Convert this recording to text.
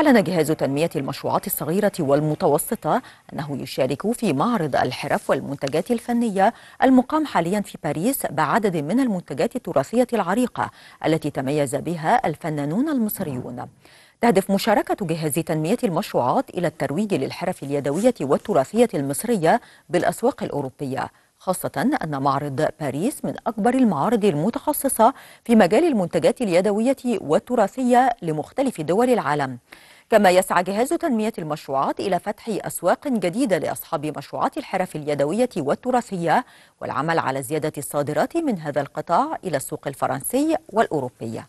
أعلن جهاز تنمية المشروعات الصغيرة والمتوسطة أنه يشارك في معرض الحرف والمنتجات الفنية المقام حاليا في باريس بعدد من المنتجات التراثية العريقة التي تميز بها الفنانون المصريون. تهدف مشاركة جهاز تنمية المشروعات إلى الترويج للحرف اليدوية والتراثية المصرية بالأسواق الأوروبية. خاصة أن معرض باريس من أكبر المعارض المتخصصة في مجال المنتجات اليدوية والتراثية لمختلف دول العالم. كما يسعى جهاز تنمية المشروعات إلى فتح أسواق جديدة لأصحاب مشروعات الحرف اليدوية والتراثية والعمل على زيادة الصادرات من هذا القطاع إلى السوق الفرنسي والأوروبية.